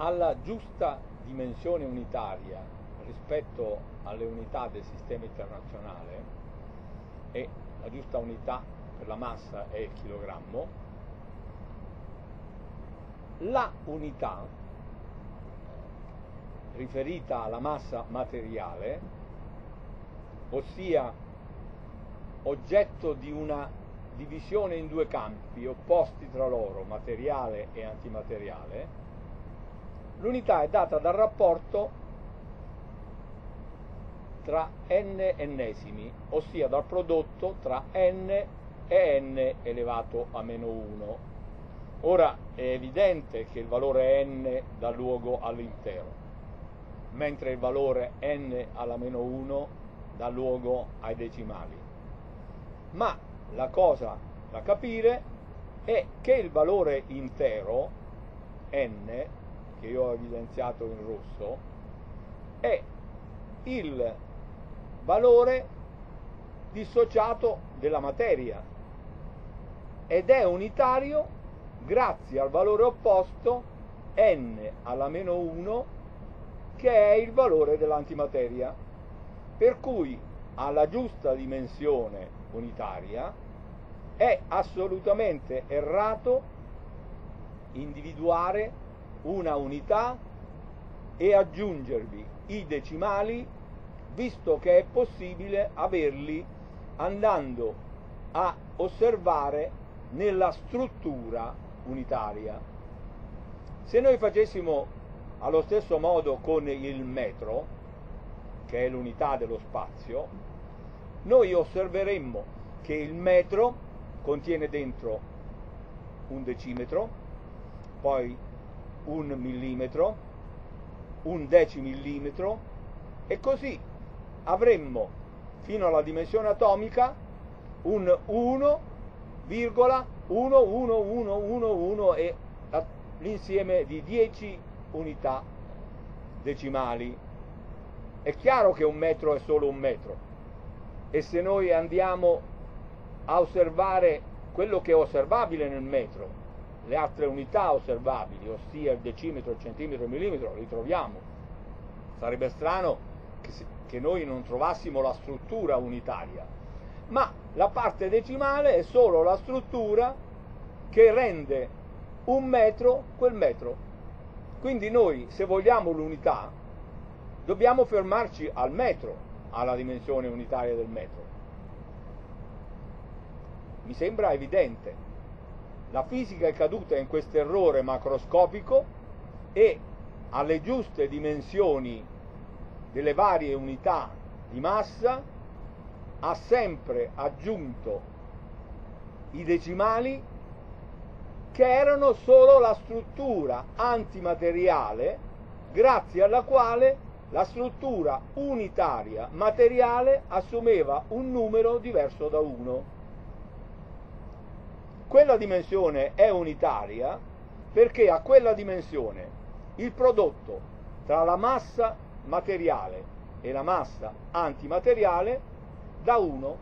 alla giusta dimensione unitaria rispetto alle unità del sistema internazionale e la giusta unità per la massa è il chilogrammo, la unità riferita alla massa materiale, ossia oggetto di una divisione in due campi opposti tra loro, materiale e antimateriale, l'unità è data dal rapporto tra n ennesimi, ossia dal prodotto tra n e n elevato a meno 1. Ora è evidente che il valore n dà luogo all'intero, mentre il valore n alla meno 1 dà luogo ai decimali. Ma la cosa da capire è che il valore intero n, che io ho evidenziato in rosso, è il valore dissociato della materia ed è unitario grazie al valore opposto n alla meno 1 che è il valore dell'antimateria. Per cui alla giusta dimensione unitaria è assolutamente errato individuare una unità e aggiungervi i decimali visto che è possibile averli andando a osservare nella struttura unitaria. Se noi facessimo allo stesso modo con il metro, che è l'unità dello spazio, noi osserveremmo che il metro contiene dentro un decimetro, poi un millimetro, un decimillimetro e così avremmo fino alla dimensione atomica un 1,11111 e l'insieme di 10 unità decimali. È chiaro che un metro è solo un metro e se noi andiamo a osservare quello che è osservabile nel metro, le altre unità osservabili, ossia il decimetro, il centimetro, il millimetro, li troviamo. Sarebbe strano che, che noi non trovassimo la struttura unitaria, ma la parte decimale è solo la struttura che rende un metro quel metro. Quindi noi, se vogliamo l'unità, dobbiamo fermarci al metro, alla dimensione unitaria del metro. Mi sembra evidente. La fisica è caduta in questo errore macroscopico e alle giuste dimensioni delle varie unità di massa ha sempre aggiunto i decimali che erano solo la struttura antimateriale grazie alla quale la struttura unitaria materiale assumeva un numero diverso da 1. Quella dimensione è unitaria perché a quella dimensione il prodotto tra la massa materiale e la massa antimateriale da 1.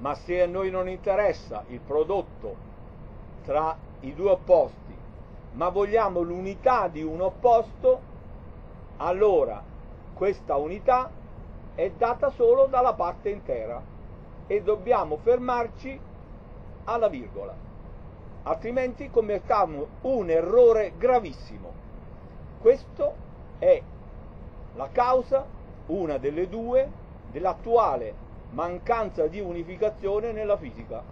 Ma se a noi non interessa il prodotto tra i due opposti, ma vogliamo l'unità di un opposto, allora questa unità è data solo dalla parte intera e dobbiamo fermarci alla virgola, altrimenti commettiamo un errore gravissimo. Questo è la causa, una delle due, dell'attuale mancanza di unificazione nella fisica.